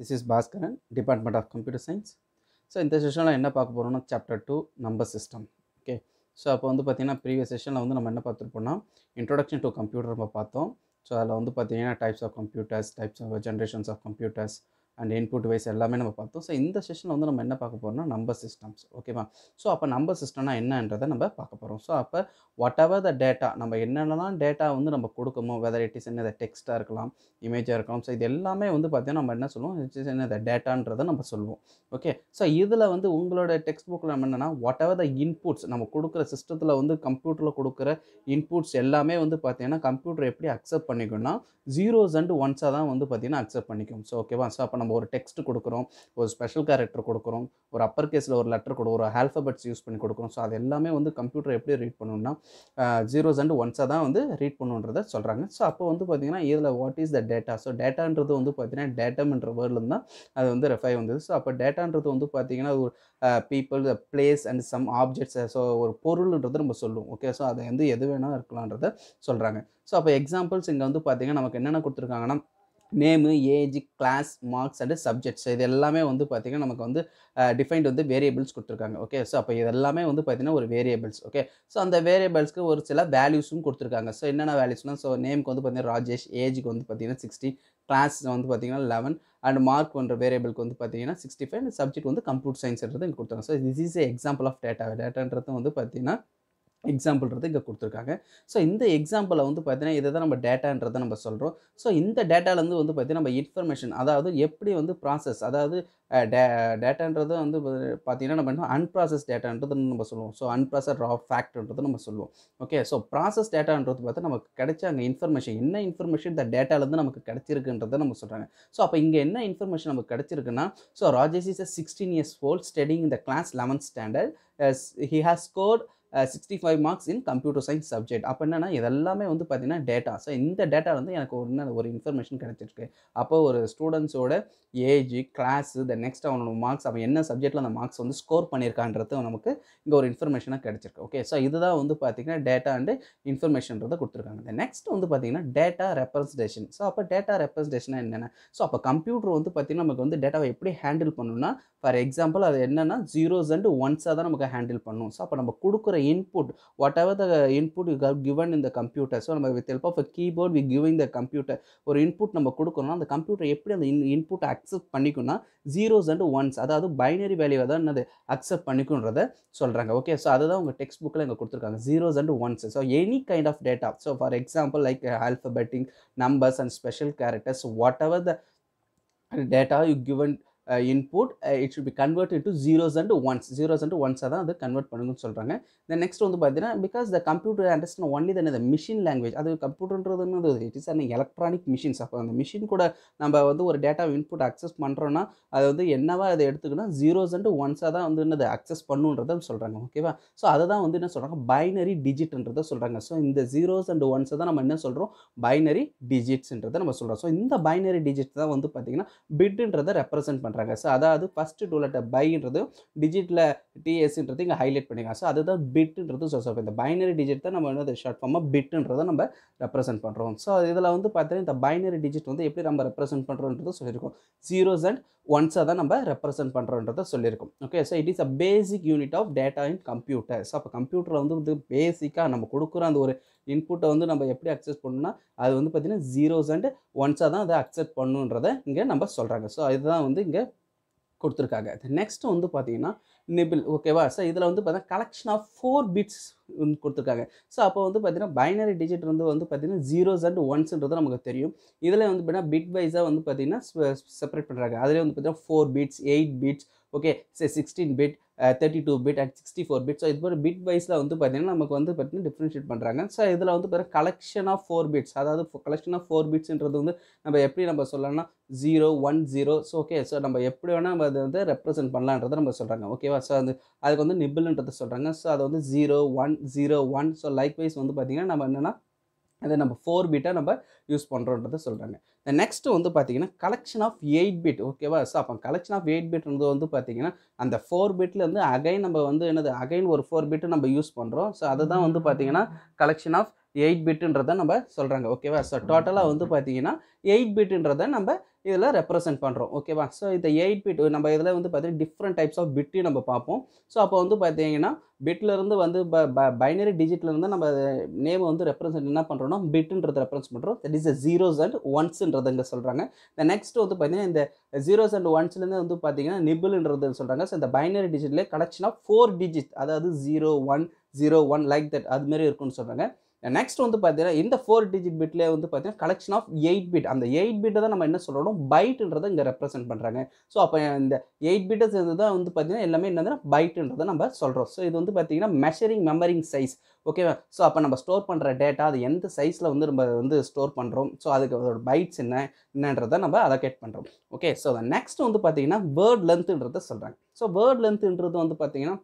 This is Bhaskaran department of computer science so இந்த செஷனில் என்ன பார்க்க போகிறோம்னா chapter two number system okay so அப்போ வந்து பார்த்திங்கன்னா ப்ரீவியஸ் செஷனில் வந்து நம்ம என்ன பார்த்துருப்போம்னா இன்ட்ரோடக்ஷன் டு கம்ப்யூட்டர் நம்ம பார்த்தோம். ஸோ அதில் வந்து பார்த்திங்கன்னா types of computers types of generations of computers and input wise எல்லாமே நம்ம பார்த்தோம். ஸோ இந்த செஷனில் வந்து நம்ம என்ன பார்க்க போகிறோம்னா நம்பர் சிஸ்டம்ஸ் ஓகேவா ஸோ அப்போ நம்பர் சிஸ்டம்னா என்னன்றதை நம்ம பார்க்க போகிறோம் ஸோ அப்போ வாட் எவர் த டேட்டா நம்ம என்னென்னலாம் டேட்டா வந்து நம்ம கொடுக்கமோ வெதர் இட் இஸ் என்ன டெக்ஸ்ட்டாக இருக்கலாம் இமேஜாக இருக்கலாம். ஸோ இது எல்லாமே வந்து பார்த்தீங்கன்னா நம்ம என்ன சொல்லுவோம்? இட் இஸ் என்ன டேட்டான்றதை நம்ம சொல்லுவோம். ஓகே ஸோ இதில் வந்து உங்களோட டெக்ஸ்ட் புக்கில் நம்ம என்னென்னா வாட் எவர் த இன்புட்ஸ் நம்ம கொடுக்குற சிஸ்டத்தில் வந்து கம்ப்யூட்டரில் கொடுக்குற இன்புட்ஸ் எல்லாமே வந்து பார்த்தீங்கன்னா கம்ப்யூட்டர் எப்படி அக்செப்ட் பண்ணிக்கணும்னா ஜீரோஸ் அண்ட் ஒன்ஸாக தான் வந்து பார்த்தீங்கன்னா அக்செப்ட் பண்ணிக்கும். ஸோ ஓகேவா ஸோ அப்போ நம்ம ஒரு டெக்ஸ்ட் கொடுக்குறோம் ஒரு ஸ்பெஷல் கேரக்டர் கொடுக்குறோம் ஒரு அப்பர் கேஸில் ஒரு லெட்டர் கொடு ஒரு ஆல்ஃபபெட்ஸ் யூஸ் பண்ணி கொடுக்குறோம். ஸோ அது எல்லாமே வந்து கம்ப்யூட்டர் எப்படி ரீட் பண்ணணும்னா ஜீரோஸ் அண்ட் ஒன்ஸாக தான் வந்து ரீட் பண்ணுன்றதை சொல்கிறாங்க ஸோ அப்போ வந்து பார்த்தீங்கன்னா இதில் what is the data so டேட்டான்றது வந்து பார்த்தீங்கன்னா டேட்டம்ன்ற வேர்டில் தான் அது வந்து ரெஃபை வந்தது. ஸோ அப்போ டேட்டான்றது வந்து பார்த்தீங்கன்னா ஒரு people place and some objects so ஒரு பொருள்ன்றது நம்ம சொல்லுவோம். ஓகே ஸோ அதை வந்து எது வேணால் இருக்கலான்றதை சொல்கிறாங்க ஸோ அப்போ எக்ஸாம்பிள்ஸ் இங்கே வந்து பார்த்தீங்கன்னா நமக்கு என்னென்ன கொடுத்துருக்காங்கன்னா name age class marks and subjects இது எல்லாமே வந்து பார்த்திங்கன்னா நமக்கு வந்து டிஃபைன்ட் வந்து வேரியபிள்ஸ் கொடுத்துருக்காங்க. ஓகே ஸோ அப்போ இது எல்லாமே வந்து பார்த்திங்கன்னா ஒரு வேரியபிள்ஸ் ஓகே ஸோ அந்த வேரியபிள்ஸ்க்கு ஒரு சில வேல்யூஸும் கொடுத்துருக்காங்க. ஸோ என்னென்ன வேல்யூஸ்னால் ஸோ நேமுக்கு வந்து பார்த்திங்கன்னா ராஜேஷ் ஏஜுக்கு வந்து பார்த்திங்கன்னா சிக்ஸ்டி கிளாஸ் வந்து பார்த்திங்கன்னா லெவன் அண்ட் மார்க் பண்ணுற வேரியபிளுக்கு வந்து பார்த்தீங்கன்னா சிக்ஸ்டி ஃபைவ் சப்ஜெக்ட் வந்து கம்ப்யூட்டர் சயின்ஸ்ன்றது இங்கே கொடுத்துருக்காங்க. So this is example of data டேட்டான்றது வந்து பார்த்திங்கன்னா எக்ஸாம்பிள்ன்றது இங்கே கொடுத்துருக்காங்க. ஸோ இந்த எக்ஸாம்பிளை வந்து பார்த்தீங்கன்னா இதை தான் நம்ம டேட்டான்றதை நம்ம சொல்கிறோம் ஸோ இந்த டேட்டாலேருந்து வந்து பார்த்தீங்கன்னா நம்ம இன்ஃபர்மேஷன் அதாவது எப்படி வந்து ப்ராசஸ் அதாவது டே டேட்டான்றது வந்து பார்த்தீங்கன்னா நம்ம என்ன அன்ப்ராசஸ் டேட்டான்றது நம்ம சொல்லுவோம். ஸோ அன்ப்ராசஸ் ரா ஃபேக்ட்ன்றது நம்ம சொல்லுவோம். ஓகே ஸோ ப்ராசஸ் டேட்டான்றது பார்த்தா நமக்கு கிடைச்ச அங்கே இன்ஃபர்மேஷன் என்ன இன்ஃபர்மேஷன் இந்த டேட்டாலேருந்து நமக்கு கிடைச்சிருக்குன்றதை நம்ம சொல்கிறாங்க ஸோ அப்போ இங்கே என்ன இன்ஃபர்மேஷன் நமக்கு கிடைச்சிருக்குன்னா so Rajesh is a sixteen years old studying இந்த class eleventh standard he has scored sixty five marks in computer science subject அப்போ என்னென்னா இதெல்லாமே வந்து பார்த்தீங்கன்னா டேட்டா ஸோ இந்த டேட்டா வந்து எனக்கு ஒரு ஒரு இன்ஃபர்மேஷன் கிடச்சிருக்கு. அப்போ ஒரு ஸ்டூடெண்ட்ஸோட ஏஜ் கிளாஸு த நெக்ஸ்ட் அவனோட மார்க்ஸ் அவன் என்ன சப்ஜெக்ட்டில் அந்த மார்க்ஸ் வந்து ஸ்கோர் பண்ணியிருக்கான்றது நமக்கு இங்கே ஒரு இன்ஃபர்மேஷனாக கிடச்சிருக்கு. ஓகே ஸோ இதுதான் வந்து பார்த்தீங்கன்னா டேட்டா அண்டு இன்ஃபர்மேஷன்றதை கொடுத்துருக்காங்க. இந்த நெக்ஸ்ட் வந்து பார்த்தீங்கன்னா டேட்டா ரெப்ரஸன்டேஷன் ஸோ அப்போ டேட்டா ரெப்ரஸன்டேஷனாக என்னென்ன? ஸோ அப்போ கம்ப்யூட்டர் வந்து பார்த்தீங்கன்னா நமக்கு வந்து டேட்டாவை எப்படி ஹேண்டில் பண்ணணும்னா ஃபார் எக்ஸாம்பிள் அது என்னென்னா ஜீரோஸ் அண்ட் ஒன்ஸாக தான் நமக்கு ஹேண்டில் பண்ணணும் ஸோ அப்போ நம்ம கொடுக்குற input whatever the input you have given இந்த கம்ப்யூட்டர் ஸோ நம்ம with help of a keyboard we giving the computer ஒரு இன்புட் நம்ம கொடுக்கணும்னா அந்த கம்ப்யூட்டர் எப்படி அந்த இன் இன்புட் அக்செப்ட் பண்ணிக்கும்னா ஜீரோஸ் அண்ட் ஒன்ஸ் அதாவது பைனரி வேல்யூவை தான் என்னது அக்செப்ட் பண்ணிக்குன்றத சொல்கிறாங்க ஓகே ஸோ அதுதான் உங்கள் டெக்ஸ்ட் புக்கில் இங்கே கொடுத்துருக்காங்க. Zeros and ones so any kind of data so for example like alphabet in numbers and special characters whatever the data you given input it should be convert into zeros and ones zeros and ஒன்ஸாக தான் அது convert பண்ணுங்கன்னு சொல்கிறாங்க then next வந்து பார்த்தீங்கன்னா because the computer understand only then இந்த machine language அது கம்ப்யூட்டர்ன்றது it is and electronic machines அப்போ அந்த மிஷின் கூட நம்ம வந்து ஒரு டேட்டா இன்புட் அக்சஸ் பண்ணுறோன்னா அது வந்து என்னவா அதை எடுத்துக்கணும் ஜீரோஸ் அண்ட் ஒன்ஸாக தான் வந்து என்னது? அக்சஸ் பண்ணுன்றதை சொல்கிறாங்க ஓகேவா ஸோ அதை தான் வந்து என்ன சொல்கிறாங்க பைனரி டிஜிட்ன்றதை சொல்கிறாங்க ஸோ இந்த ஜீரோஸ் அண்ட் ஒன்ஸை தான் நம்ம என்ன சொல்கிறோம் பைனரி டிஜிட்ஸ்ன்றதை நம்ம சொல்கிறோம் ஸோ இந்த பைனரி டிஜிட் தான் வந்து பார்த்திங்கன்னா பிட்டுன்றதை ரெப்ரசென்ட் பண்ணுறாங்க ஸோ அதாவது ஃபஸ்ட்டு டூ லெட்டர் பைன்றது டிஜிட்டில் டிஎஸ்ன்றது இங்கே ஹைலைட் பண்ணிக்கலாம் ஸோ அதுதான் பிட்டுன்றது ஸோ ஸோ இந்த பைனரி டிஜிட் தான் நம்ம வந்து ஷார்ட் ஃபார்மாக பிட்டுன்றதை நம்ம ரெப்ரசென்ட் பண்ணுறோம் ஸோ இதில் வந்து பார்த்தீங்கன்னா இந்த பைனரி டிஜிட் வந்து எப்படி நம்ம ரெப்ரசென்ட் பண்ணுறோன்றது சொல்லியிருக்கோம். ஜீரோஸ் அண்ட் ஒன்ஸாக தான் நம்ம ரெப்ரசென்ட் பண்ணுறோன்றதை சொல்லியிருக்கோம். Okay so it is a basic unit of data in computer so அப்போ கம்ப்யூட்டரில் வந்து வந்து பேசிக்காக நம்ம கொடுக்குற அந்த ஒரு இன்புட்டை வந்து நம்ம எப்படி அக்சஸ் பண்ணணும்னா அது வந்து பார்த்திங்கன்னா ஜீரோஸ் அண்ட் ஒன்ஸாக தான் அதை அக்செப்ட் பண்ணுன்றதை இங்கே நம்ம சொல்கிறாங்க ஸோ இதுதான் வந்து இங்கே கொடுத்துருக்காங்க. நெக்ஸ்ட் வந்து பார்த்தீங்கன்னா நிபிள் ஓகேவா ஸோ இதில் வந்து பார்த்தீங்கன்னா கலெக்ஷன் ஆஃப் ஃபோர் பிட்ஸ் கொடுத்துருக்காங்க. ஸோ அப்போ வந்து பார்த்தீங்கன்னா பைனரி டிஜிட் வந்து வந்து பார்த்தீங்கன்னா ஜீரோஸ் அண்ட் ஒன்ஸ்ன்றது நமக்கு தெரியும். இதில் வந்து பார்த்தீங்கன்னா பிட் வைஸாக வந்து பார்த்தீங்கன்னா செப்பரேட் பண்ணுறாங்க அதிலே வந்து பார்த்தீங்கன்னா four bits eight bits okay சரி sixteen bit thirty two bit and sixty four bit so இது மாதிரி பிட் வைஸில் வந்து பார்த்தீங்கன்னா நமக்கு வந்து பார்த்தீங்கன்னா டிஃப்ரென்ஷியேட் பண்ணுறாங்க ஸோ இதில் வந்து பார்த்தீங்கன்னா கலெக்ஷன் ஆஃப் ஃபோர் பிட்ஸ் அதாவது கலெக்ஷன் ஆஃப் ஃபோர் பிட்ஸ்ன்றது வந்து நம்ம எப்படி நம்ம சொல்லலாம்னா zero one zero so okay so நம்ம எப்படி வேணால் நம்ம அதை வந்து ரெப்ரசென்ட் பண்ணலான்றதை நம்ம சொல்கிறாங்க ஓகேவா ஸோ அது அதுக்கு வந்து நிபிள்ன்றதை சொல்கிறாங்க ஸோ அது வந்து zero one zero one so likewise வந்து பார்த்திங்கன்னா நம்ம என்னென்னா அதை நம்ம ஃபோர் பிட்டாக நம்ம யூஸ் பண்ணுறோன்றதை சொல்கிறாங்க நெக்ஸ்ட்டு வந்து பார்த்தீங்கன்னா கலெக்ஷன் ஆஃப் எயிட் பிட் ஓகேவா ஸோ அப்போ கலெக்ஷன் ஆஃப் எயிட் பிட்ன்றது வந்து பார்த்தீங்கன்னா அந்த ஃபோர் பிட்லேருந்து அகைன் நம்ம வந்து என்னது? அகைன் ஒரு ஃபோர் பிட்டு நம்ம யூஸ் பண்ணுறோம் ஸோ அதை தான் வந்து பார்த்தீங்கன்னா கலெக்ஷன் ஆஃப் எயிட் பிட்டுன்றதை நம்ம சொல்கிறாங்க ஓகேவா ஸோ டோட்டலாக வந்து பார்த்தீங்கன்னா எயிட் பிட்டுன்றதை நம்ம இதில் ரெப்ரசென்ட் பண்ணுறோம் ஓகேவா ஸோ இந்த எயிட் பிட் நம்ம இதில் வந்து பார்த்தீங்கன்னா டிஃப்ரெண்ட் டைப்ஸ் ஆஃப் பிட்டையும் நம்ம பார்ப்போம். ஸோ அப்போ வந்து பார்த்தீங்கன்னா பிட்லேருந்து வந்து பைனரி டிஜிட்லேருந்து நம்ம நேம் வந்து ரெப்ரசென்ட் என்ன பண்ணுறோம்னா பிட்டுன்றது ரெஃபரன்ஸ் பண்ணுறோம் தட் இஸ் ஜீரோஸ் அண்ட் ஒன்ஸுன்றதை இங்கே சொல்கிறாங்க இந்த நெக்ஸ்ட் வந்து பார்த்தீங்கன்னா இந்த ஜீரோஸ் அண்ட் ஒன்ஸ்லேருந்து வந்து பார்த்தீங்கன்னா நிபிள்ன்றது சொல்கிறாங்க ஸோ இந்த பைனரி டிஜிட்லேயே கிடச்சினா ஃபோர் டிஜிட் அதாவது zero one zero one like that அது இருக்குன்னு சொல்கிறாங்க நெக்ஸ்ட் வந்து பார்த்தீங்கன்னா இந்த ஃபோர் டிஜிட் பிட்லேயே வந்து பார்த்தீங்கன்னா கலெக்ஷன் ஆஃப் எயிட் பிட் அந்த எயிட் பிட்டை தான் நம்ம என்ன சொல்கிறோம் பைட்டுன்றதை இங்கே ரெப்ரசென்ட் பண்ணுறாங்க ஸோ அப்போ இந்த எயிட் பிட்டை சேர்ந்து தான் வந்து பார்த்தீங்கன்னா எல்லாமே என்னதுன்னா பைட்டுன்றதை நம்ம சொல்கிறோம் ஸோ இது வந்து பார்த்தீங்கன்னா மெஷரிங் மெமரிங் சைஸ் ஓகேவா ஸோ அப்போ நம்ம ஸ்டோர் பண்ணுற டேட்டா அது எந்த சைஸில் வந்து நம்ம வந்து ஸ்டோர் பண்ணுறோம் ஸோ அதுக்கு அதோட பைட்ஸ் என்ன? என்னன்றதை நம்ம அலோகேட் பண்ணுறோம் ஓகே ஸோ நெக்ஸ்ட் வந்து பார்த்தீங்கன்னா வேர்ட் லென்த்துன்றதை சொல்கிறாங்க ஸோ வேர்ட் லென்த்துன்றது வந்து பார்த்தீங்கன்னா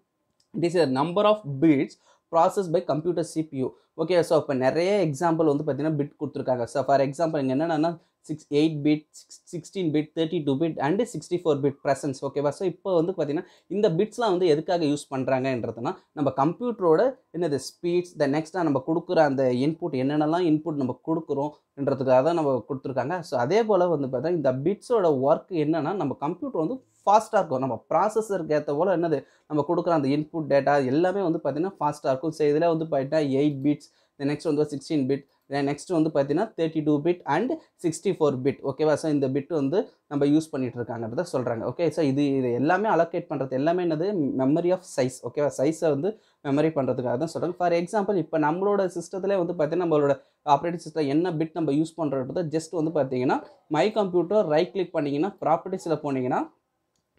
it is number of bits process by computer CPU okay so இப்போ நிறைய எக்ஸாம்பிள் வந்து பார்த்தீங்கன்னா பிட் கொடுத்துருக்காங்க. ஸோ ஃபார் எக்ஸாம்பிள் இங்கே என்னென்னா six eight bit six sixteen bit thirty two bit and sixty four bit presence ஓகேவா ஸோ இப்போ வந்து பார்த்தீங்கன்னா இந்த பிட்ஸ்லாம் வந்து எதுக்காக யூஸ் பண்ணுறாங்கன்றதுனா நம்ம கம்ப்யூட்டரோட என்னது ஸ்பீட்ஸ் த நெக்ஸ்ட்டாக நம்ம கொடுக்குற அந்த இன்புட் என்னென்னலாம் இன்புட் நம்ம கொடுக்குறோன்றதுக்காக தான் நம்ம கொடுத்துருக்காங்க. ஸோ அதே போல் வந்து பார்த்தா இந்த பிட்ஸோட ஒர்க் என்னென்னா நம்ம கம்ப்யூட்டர் வந்து ஃபாஸ்ட்டாக இருக்கும். நம்ம ப்ராசஸருக்கு ஏற்ற போல் என்னது நம்ம கொடுக்குற அந்த இன்புட் டேட்டா எல்லாமே வந்து பார்த்திங்கன்னா ஃபாஸ்ட்டாக இருக்கும். ஸோ இதில் வந்து பார்த்தீங்கன்னா எயிட் பிட்ஸ் நெக்ஸ்ட் வந்து சிக்ஸ்டீன் பிட் நெக்ஸ்ட் வந்து பார்த்தீங்கன்னா thirty two bit and sixty four bit ஓகேவா ஸோ இந்த பிட் வந்து நம்ம யூஸ் பண்ணிட்டு இருக்காங்கிறத சொல்கிறாங்க ஓகே ஸோ இது இது எல்லாமே அலோகேட் பண்ணுறது எல்லாமே என்னது? மெமரி ஆஃப் சைஸ் ஓகேவா சைஸை வந்து மெமரி பண்ணுறதுக்காக தான் சொல்கிறாங்க ஃபார் எக்ஸாம்பிள் இப்போ நம்மளோட சிஸ்டத்தில் வந்து பார்த்தீங்கன்னா நம்மளோட ஆப்ரேட்டிங் சிஸ்டம் என்ன பிட் நம்ம யூஸ் பண்ணுறது ஜஸ்ட் வந்து பார்த்தீங்கன்னா மை கம்ப்யூட்டர் ரைட் கிளிக் பண்ணிங்கன்னா ப்ராப்பர்ட்டிஸில் போனீங்கன்னா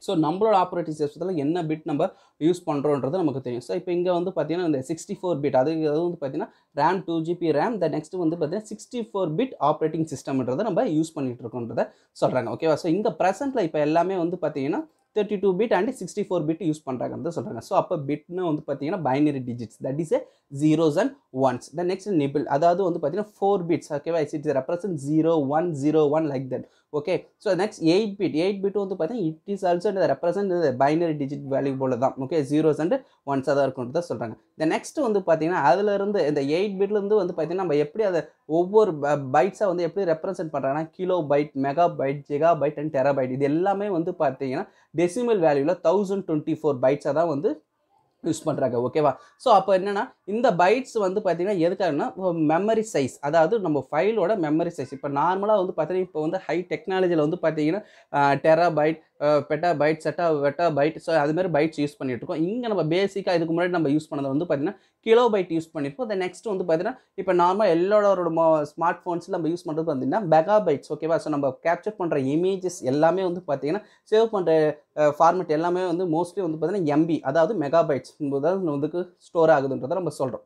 ஸோ நம்மளோட ஆப்ரேட்டிங் சிஸ்டத்தில் என்ன பிட் நம்ம யூஸ் பண்ணுறோன்றது நமக்கு தெரியும். ஸோ இப்போ இங்கே வந்து பார்த்தீங்கன்னா இந்த சிக்ஸ்டி ஃபோர் பிட் அது அது வந்து பார்த்தீங்கன்னா RAM two GB RAM the next வந்து பார்த்தீங்கன்னா சிக்ஸ்டி ஃபோர் பிட் ஆப்ரேட்டிங் சிஸ்டம்ன்றதை நம்ம யூஸ் பண்ணிகிட்டு இருக்கோன்றதை சொல்கிறாங்க ஓகேவா ஸோ இந்த ப்ரெசென்ட்டில் இப்போ எல்லாமே வந்து பார்த்தீங்கன்னா thirty two bit and sixty four bit use பண்ணுறாங்கன்னு சொல்கிறாங்க ஸோ அப்போ பிட்னு வந்து பார்த்தீங்கன்னா binary digits that is a zeros and ones the next nibble அதாவது வந்து பார்த்தீங்கன்னா ஃபோர் பிட்ஸ் ஓகேவா it's represent zero one zero one like that okay so next eight bit eight bit வந்து பார்த்தீங்கன்னா it is also represent binary digit value போல தான். Okay zeros and ஒன்ஸாக தான் இருக்கும்னு தான் சொல்கிறாங்க இந்த நெக்ஸ்ட் வந்து பார்த்தீங்கன்னா அதுலேருந்து இந்த எயிட் பிட்லேருந்து வந்து பார்த்தீங்கன்னா நம்ம எப்படி அதை ஒவ்வொரு பைட்ஸாக வந்து எப்படி ரெப்ரசென்ட் பண்ணுறாங்கன்னா kilobyte megabyte gigabyte and terabyte இது எல்லாமே வந்து பார்த்தீங்கன்னா டெசிமல் வேல்யூவில் தௌசண்ட் டுவெண்ட்டி ஃபோர் பைட்ஸாக தான் வந்து யூஸ் பண்ணுறாங்க ஓகேவா ஸோ அப்போ என்னென்னா இந்த பைட்ஸ் வந்து பார்த்தீங்கன்னா எதுக்காகனா மெமரி சைஸ் அதாவது நம்ம ஃபைலோட மெமரி சைஸ் இப்போ நார்மலாக வந்து பார்த்தீங்கன்னா இப்போ வந்து ஹை டெக்னாலஜியில் வந்து பார்த்தீங்கன்னா டெரா பைட் பெட்டா பைட் செட்டா வெட்டா பைட் ஸோ அதுமாதிரி பைட்ஸ் யூஸ் பண்ணிட்டு இருக்கோம். இங்கே நம்ம பேசிக்காக இதுக்கு முன்னாடி நம்ம யூஸ் பண்ணது வந்து பார்த்தீங்கன்னா கிலோ பைட் யூஸ் பண்ணியிருப்போம் அதை நெக்ஸ்ட் வந்து பார்த்தீங்கன்னா இப்போ நார்மல் எல்லாரோட ஸ்மார்ட் ஃபோன்ஸில் நம்ம யூஸ் பண்ணுறது பார்த்தீங்கன்னா மெகா பைட்ஸ் ஓகேவா ஸோ நம்ம கேப்சர் பண்ணுற இமேஜஸ் எல்லாமே வந்து பார்த்தீங்கன்னா சேவ் பண்ணுற ஃபார்மெட் எல்லாமே வந்து மோஸ்ட்லி வந்து பார்த்தீங்கன்னா எம்பி அதாவது மெகா பைட்ஸ் தான் வந்து ஸ்டோர் ஆகுதுன்றதை நம்ம சொல்கிறோம்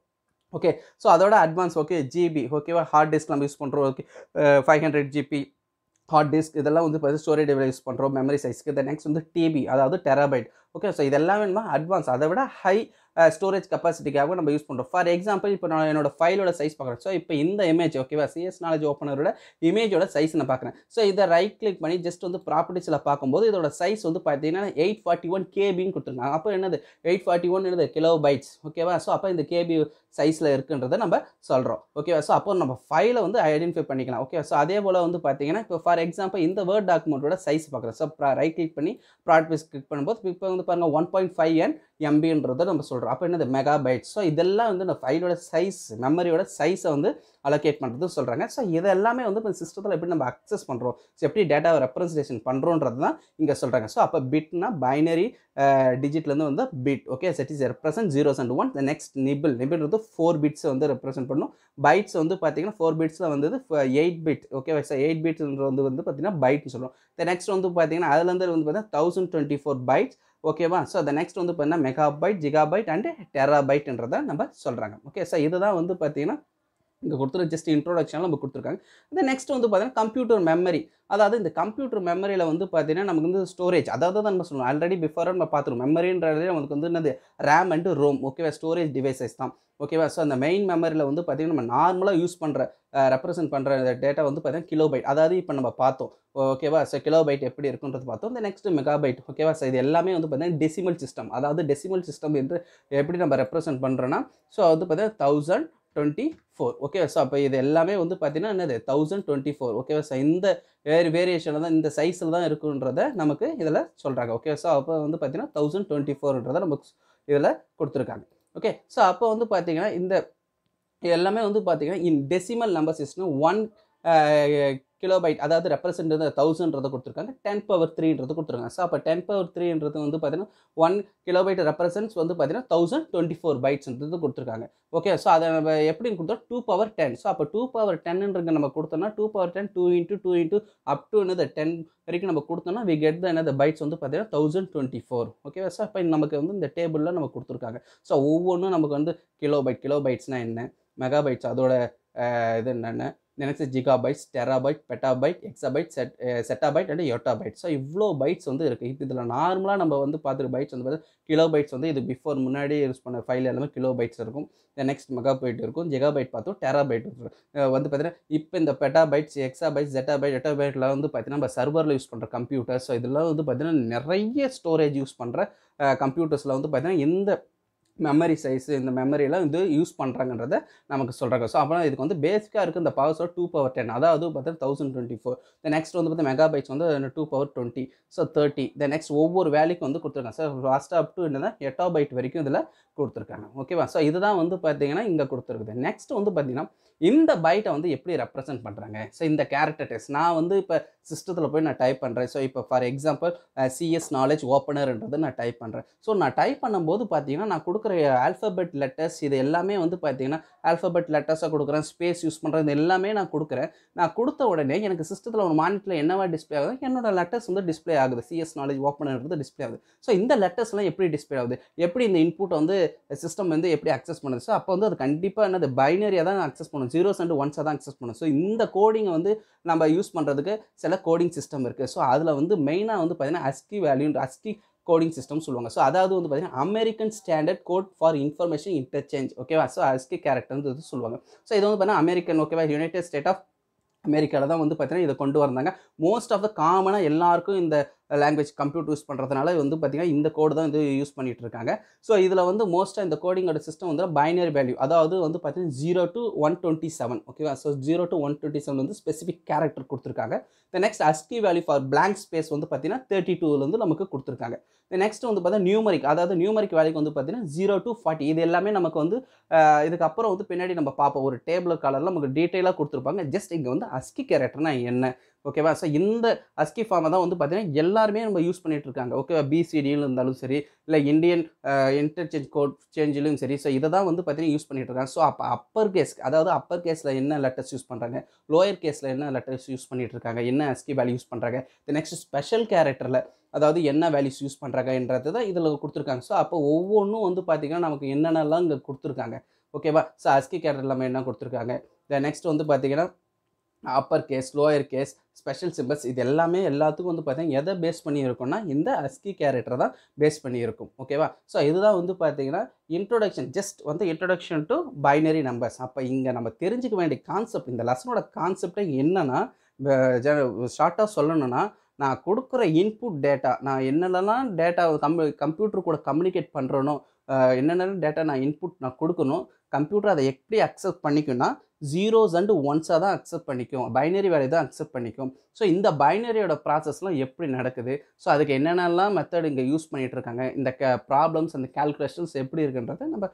ஓகே ஸோ அதோட அட்வான்ஸ் ஓகே ஜிபி ஓகேவா ஹார்ட் டிஸ்க் நம்ம யூஸ் பண்ணுறோம் okay five hundred GB hard disk இதெல்லாம் வந்து பார்த்து ஸ்டோரேஜ் டிவைஸ் யூஸ் பண்ணுறோம் மெமரி சைஸ்க்கு இந்த நெக்ஸ்ட் வந்து டிபி அதாவது டெராபைட் ஓகே ஸோ இதெல்லாம் வேணுமா? அட்வான்ஸ் அதை விட ஹை ஸ்டோரேஜ் கெப்பாசிட்டிக்காக நம்ம யூஸ் பண்ணுறோம் ஃபார் எக்ஸாம்பிள் இப்போ நான் என்னோட ஃபைலோட சைஸ் பார்க்குறேன். ஸோ இப்போ இந்த இமேஜ் ஓகேவா சிஎஸ் நாலேஜ் ஓப்பனரோட இமேஜோட சைஸ் நான் பார்க்குறேன். ஸோ இதை ரைட் கிளிக் பண்ணி ஜஸ்ட் வந்து ப்ராப்பர்ட்டிஸில் பார்க்கும்போது இதோட சைஸ் வந்து பார்த்தீங்கன்னா எயிட் ஃபார்ட்டி ஒன் கேபின்னு கொடுத்துருக்காங்க. அப்போ என்னது? எயிட் ஃபார்ட்டி ஒன் என்னது? கிலோ பைட்ஸ் ஓகேவா ஸோ அப்போ இந்த கேபி சைஸில் இருக்குன்றதை நம்ம சொல்கிறோம் ஓகேவா ஸோ அப்போ நம்ம ஃபைலை வந்து ஐடென்டிஃபை பண்ணிக்கலாம். ஓகே ஸோ அதே போல் வந்து பார்த்தீங்கன்னா இப்போ ஃபார் எக்ஸாம்பிள் இந்த வேர்ட் டாக்குமெண்ட்டோட சைஸ் பார்க்குறேன். ஸோ ரைட் கிளிக் பண்ணி ப்ராடக்ட் கிளிக் பண்ணும்போது இப்போ வந்து பாருங்கள் ஒன் பாயிண்ட் ஃபைவ் என் எம்பின்றதை நம்ம சொல்கிறோம் அப்போ என்னது? மெகாபைட் ஸோ இதெல்லாம் வந்து இந்த ஃபைலோட சைஸ் மெமரியோட சைஸை வந்து அலோகேட் பண்ணுறது சொல்கிறாங்க ஸோ இது எல்லாமே வந்து இப்போ சிஸ்டத்தில் எப்படி நம்ம அக்சஸ் பண்ணுறோம் ஸோ எப்படி டேட்டாவை ரெப்ரஸன்டேஷன் பண்ணுறோன்றது தான் இங்கே சொல்கிறாங்க ஸோ அப்போ பிட்னா பைனரி டிஜிட்லேருந்து வந்து bit okay set is represent zeros and one the next nibble நிபிள்ன்றது four bits வந்து ரெப்ரசென்ட் பண்ணும். பைட்ஸ் வந்து பார்த்தீங்கன்னா ஃபோர் பிட்ஸில் வந்து eight bit okay sir eight பிட்ன்றது வந்து பார்த்தீங்கன்னா பைட்னு சொல்லுவோம். த நெக்ஸ்ட் வந்து பார்த்தீங்கன்னா அதுலேருந்து வந்து பார்த்தீங்கன்னா தௌசண்ட் டுவெண்ட்டி ஃபோர் பைட்ஸ் ஓகேவா ஸோ அந்த நெக்ஸ்ட் வந்து பார்த்தீங்கன்னா mega byte giga and tera நம்ம சொல்கிறாங்க ஓகே ஸோ இதுதான் வந்து பார்த்தீங்கன்னா இங்கே கொடுத்துரு ஜஸ்ட் இன்ட்ரோடக்ஷனில் நம்ம கொடுத்துருக்காங்க. இந்த நெக்ஸ்ட் வந்து பார்த்தீங்கன்னா கம்ப்யூட்டர் மெமரி அதாவது இந்த கம்ப்யூட்டர் மெமரியில் வந்து பார்த்தீங்கன்னா நமக்கு வந்து ஸ்டோரேஜ் அதாவது தான் நம்ம சொல்லணும் ஆல்ரெடி பிஃபோராக நம்ம பார்த்துருவோம் மெமரின்றதே நமக்கு வந்து என்னது? ரேம் அண்ட் ரோம் ஓகேவா ஸ்டோரேஜ் டிவைசஸ் தான். ஓகேவா ஸோ அந்த மெயின் மெமரியில் வந்து பார்த்திங்கன்னா நம்ம நார்மலாக யூஸ் பண்ணுற ரெப்ரசென்ட் பண்ணுற டேட்டா வந்து பார்த்தீங்கன்னா கிலோ பைட் அதாவது இப்போ நம்ம பார்த்தோம். ஓகேவா ஸோ கிலோ பைட் எப்படி இருக்குன்றது பார்த்தோம். இந்த நெக்ஸ்ட் மெகா பைட் ஓகேவா ஸோ இது எல்லாமே வந்து பார்த்தீங்கன்னா டெசிமல் சிஸ்டம் அதாவது டெசிமல் சிஸ்டம் என்று எப்படி நம்ம ரெப்ரசென்ட் பண்ணுறோன்னா ஸோ வந்து பார்த்தீங்கன்னா thousand twenty four okay so அப்போ இது எல்லாமே வந்து பார்த்தீங்கன்னா என்னது? தௌசண்ட் டுவெண்ட்டி ஃபோர் ஓகேவா ஸோ இந்த வேறு வேரியேஷனில் தான் இந்த சைஸில் தான் இருக்குன்றத நமக்கு இதில் சொல்கிறாங்க ஓகே ஸோ அப்போ வந்து பார்த்தீங்கன்னா தௌசண்ட் டுவெண்ட்டி ஃபோர்ன்றதை நமக்கு இதில் கொடுத்துருக்காங்க. ஓகே ஸோ அப்போ வந்து பார்த்தீங்கன்னா இந்த எல்லாமே வந்து பார்த்தீங்கன்னா in decimal number system one kilobyte அதாவது ரெப்ரசென்ட் தௌசண்ட்றதை கொடுத்துருக்காங்க. டென் பவர் த்ரீன்றது கொடுத்துருக்காங்க. ஸோ அப்போ டென் பவர் த்ரீன்றது வந்து பார்த்தீங்கன்னா ஒன் கிலோபைட் ரெப்ரசன்ஸ் வந்து பார்த்தீங்கன்னா தௌசண்ட் டுவெண்ட்டி ஃபோர் பைட்ஸ்ன்றது கொடுத்துருக்காங்க. ஓகே ஸோ அதை நம்ம எப்படி கொடுத்தோம்? டூ பவர் டென் ஸோ அப்போ டூ பவர் டென்னுன்றது நம்ம கொடுத்தோம்னா two power ten two into two into up to என்னது? டென் வரைக்கும் நம்ம கொடுத்தோம்னா வி கெட் த என்னது? பைட்ஸ் வந்து பார்த்தீங்கன்னா தௌசண்ட் டுவெண்ட்டி ஃபோர் ஓகேவா ஸோ அப்போ நமக்கு வந்து இந்த டேபிளில் நம்ம கொடுத்துருக்காங்க. ஸோ ஒவ்வொன்றும் நமக்கு வந்து கிலோ பைட் கிலோ பைட்ஸ்னால் என்ன? மெகா பைட்ஸ் அதோட இது என்னென்ன next gigabytes terabyte petabyte exabyte set zettabyte and yottabyte so இவ்வளோ பைட்ஸ் வந்து இருக்குது இப்போ இதில் நார்மலாக நம்ம வந்து பார்த்துருக்க பைட்ஸ் வந்து பார்த்தா கிலோ பைட்ஸ் வந்து இது பிஃபோர் முன்னாடி யூஸ் பண்ண ஃபைல் எல்லாமே கிலோ பைட்ஸ் இருக்கும் நெக்ஸ்ட் மெகாபைட் இருக்கும். ஜிகாபைட் பார்த்தோம் டெராபைட் இருக்கும். வந்து பார்த்தீங்கன்னா இப்போ இந்த பெட்டாபைட்ஸ் எக்ஸாபைட்ஸ் ஜெட்டாபைட் எட்டாபைட்லாம் வந்து பார்த்தீங்கன்னா நம்ம சர்வரில் யூஸ் பண்ணுற கம்ப்யூட்டர் ஸோ இதெல்லாம் வந்து பார்த்தீங்கன்னா நிறைய ஸ்டோரேஜ் யூஸ் பண்ணுற கம்ப்யூட்டர்ஸில் வந்து பார்த்தீங்கன்னா எந்த மெமரி சைஸு இந்த மெமரியெல்லாம் இது யூஸ் பண்ணுறாங்கன்றத நமக்கு சொல்கிறாங்க ஸோ அப்போ இதுக்கு வந்து பேசிக்காக இருக்குது இந்த பவர் டூ பவர் டென் அதாவது பார்த்தீங்கன்னா thousand twenty four the next வந்து பார்த்தீங்கன்னா மெகாபைட்ஸ் வந்து two power twenty so thirty the next ஒவ்வொரு வேலைக்கும் வந்து கொடுத்துருக்காங்க. சார் லாஸ்ட்டாக அப் டு என்னன்னா எட்டாபைட் வரைக்கும் இதில் கொடுத்துருக்காங்க. ஓகேவா ஸோ இதுதான் வந்து பார்த்தீங்கன்னா இங்கே கொடுத்துருக்குது. நெக்ஸ்ட் வந்து பார்த்தீங்கன்னா இந்த பைட்டை வந்து எப்படி ரெப்ரசென்ட் பண்ணுறாங்க ஸோ இந்த கேரக்டர் டெஸ்ட் நான் வந்து இப்போ சிஸ்டத்தில் போய் நான் டைப் பண்ணுறேன் ஸோ இப்போ ஃபார் எக்ஸாம்பிள் சிஎஸ் நாலேஜ் ஓப்பனர்ன்றது நான் டைப் பண்ணுறேன் ஸோ நான் டைப் பண்ணும்போது பார்த்தீங்கன்னா நான் கொடுக்குற ஆல்ஃபபெட் லெட்டர்ஸ் இது எல்லாமே வந்து பார்த்தீங்கன்னா ஆல்ஃபபெட் லெட்டர்ஸாக கொடுக்குறேன். ஸ்பேஸ் யூஸ் பண்ணுறது இது எல்லாமே நான் கொடுக்குறேன். நான் கொடுத்த உடனே எனக்கு சிஸ்டத்தில் ஒரு மானிட்டில் என்னவா டிஸ்ப்ளே ஆகுது என்னோட லெட்டர்ஸ் வந்து டிஸ்ப்ளே ஆகுது. சிஎஸ் நாலேஜ் ஓப்பனர்ன்றது டிஸ்ப்ளே ஆகுது. ஸோ இந்த லெட்டர்ஸ்லாம் எப்படி டிஸ்ப்ளே ஆகுது? எப்படி இந்த இன்புட் வந்து சிஸ்டம் வந்து எப்படி அக்சஸ் பண்ணுது? ஸோ அப்போ வந்து அது கண்டிப்பாக என்னது பைனரியாக தான் அக்சஸ் பண்ணும். ஜீரோஸ் அண்ட் ஒன்ஸாக தான் அக்சஸ் பண்ணும். ஸோ இந்த கோடிங்கை வந்து நம்ம யூஸ் பண்ணுறதுக்கு சில கோடிங் சிஸ்டம் இருக்குது ஸோ அதில் வந்து மெயினாக வந்து பார்த்தீங்கன்னா அஸ்கி வேல்யூன்ற அஸ்கி கோடிங் சிஸ்டம் சொல்லுவாங்க. ஸோ அதாவது வந்து பார்த்தீங்கன்னா American standard code for information interchange ஓகேவா ஸோ அஸ்கி கேரக்டர்ன்றது வந்து சொல்லுவாங்க. ஸோ இது வந்து பார்த்தீங்கன்னா அமெரிக்கன் ஓகேவா யுனைடெட் ஸ்டேட் ஆஃப் அமெரிக்காவில் தான் வந்து பார்த்தீங்கன்னா இதை கொண்டு வந்தாங்க. மோஸ்ட் ஆஃப் த காமனாக எல்லாருக்கும் இந்த லாங்குவேஜ் கம்ப்யூட்டர் யூஸ் பண்ணுறதுனால வந்து பார்த்திங்கன்னா இந்த கோடு தான் இது யூஸ் பண்ணிகிட்டு இருக்காங்க ஸோ இதில் வந்து மோஸ்ட்டாக இந்த கோடிங்கோட சிஸ்டம் வந்து பைனரி வேல்யூ அதாவது வந்து பார்த்தீங்கன்னா zero to one twenty seven ஓகேவா so zero to one twenty seven வந்து ஸ்பெசிஃபிக் கேரக்டர் கொடுத்துருக்காங்க. The next ASCII value for blank space வந்து பார்த்தீங்கன்னா தேர்ட்டி டூலேருந்து நமக்கு கொடுத்துருக்காங்க. நெக்ஸ்ட் வந்து பார்த்தீங்கன்னா நியூமரிக் அதாவது நியூமரிக் வேல்யூக்கு வந்து பார்த்தீங்கன்னா ஜீரோ டு ஃபார்ட்டி இது எல்லாமே நமக்கு வந்து இதுக்கப்புறம் வந்து பின்னாடி நம்ம பார்ப்போம். ஒரு டேபிள் கலரில் நமக்கு டீட்டெயிலாக கொடுத்துருப்பாங்க. ஜஸ்ட் இங்கே வந்து அஸ்கி கேரக்டர்னா என்ன? ஓகேவா ஸோ இந்த அஸ்கி ஃபார்மை தான் வந்து பார்த்தீங்கன்னா எல்லாருமே நம்ம யூஸ் பண்ணிட்டு இருக்காங்க. ஓகேவா பிசிடியில் இருந்தாலும் சரி இல்லை இந்தியன் இன்டர்சேஞ்ச் கோட் சேஞ்சிலும் சரி ஸோ இதை தான் வந்து பார்த்தீங்கன்னா யூஸ் பண்ணிட்டு இருக்காங்க. ஸோ அப்போ அப்பர் கேஸ் அதாவது அப்பர் கேஸில் என்ன லெட்டர்ஸ் யூஸ் பண்ணுறாங்க லோயர் கேஸில் என்ன லெட்டர்ஸ் யூஸ் பண்ணிட்டு இருக்காங்க? என்ன அஸ்கி வேல்யூ யூஸ் பண்ணுறாங்க நெக்ஸ்ட் ஸ்பெஷல் கேரக்டரில் அதாவது என்ன வேல்யூஸ் யூஸ் பண்ணுறாங்கன்றது தான் இதில் கொடுத்துருக்காங்க. ஸோ அப்போ ஒவ்வொன்றும் வந்து பார்த்தீங்கன்னா நமக்கு என்னென்னலாம் இங்கே கொடுத்துருக்காங்க. ஓகேவா ஸோ அஸ்கி கேரக்டர் நம்ம என்ன கொடுத்துருக்காங்க? நெக்ஸ்ட் வந்து பார்த்தீங்கன்னா upper case lower case special symbols இது எல்லாமே எல்லாத்துக்கும் வந்து பார்த்தீங்கன்னா எதை பேஸ் பண்ணியிருக்கோம்னா இந்த அஸ்கி கேரக்டர் தான் பேஸ் பண்ணியிருக்கும். ஓகேவா ஸோ இதுதான் வந்து பார்த்தீங்கன்னா இன்ட்ரொடக்ஷன் ஜஸ்ட் வந்து இன்ட்ரொடக்ஷன் டு பைனரி நம்பர்ஸ் அப்போ இங்கே நம்ம தெரிஞ்சுக்க வேண்டிய கான்செப்ட் இந்த லெசனோட கான்செப்டே என்னென்னா ஷார்ட்டாக சொல்லணும்னா நான் கொடுக்குற இன்புட் டேட்டா நான் என்னென்னலாம் டேட்டா கம்ப்யூ கம்ப்யூட்டர் கூட கம்யூனிகேட் பண்ணுறனோ என்னென்ன டேட்டா நான் இன்புட் நான் கொடுக்கணும் கம்ப்யூட்டர் அதை எப்படி அக்செப்ட் பண்ணிக்கணும்னா ஜீரோஸ் அண்டு ஒன்ஸாக தான் அக்செப்ட் பண்ணிக்கும். பைனரி வேல்யூ தான் அக்செப்ட் பண்ணிக்கும். ஸோ இந்த பைனரியோட ப்ராசஸ்லாம் எப்படி நடக்குது? ஸோ அதுக்கு என்னென்னலாம் மெத்தட் இங்கே யூஸ் பண்ணிகிட்ருக்காங்க இருக்காங்க? இந்த க ப்ராப்ளம்ஸ் அந்த கேல்குலேஷன்ஸ் எப்படி இருக்குன்றதை நம்ம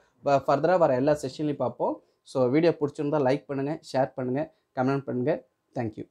ஃபர்தராக வர எல்லா செஷன்லையும் பார்ப்போம். ஸோ வீடியோ பிடிச்சிருந்தா லைக் பண்ணுங்கள் ஷேர் பண்ணுங்கள் கமெண்ட் பண்ணுங்கள் தேங்க்யூ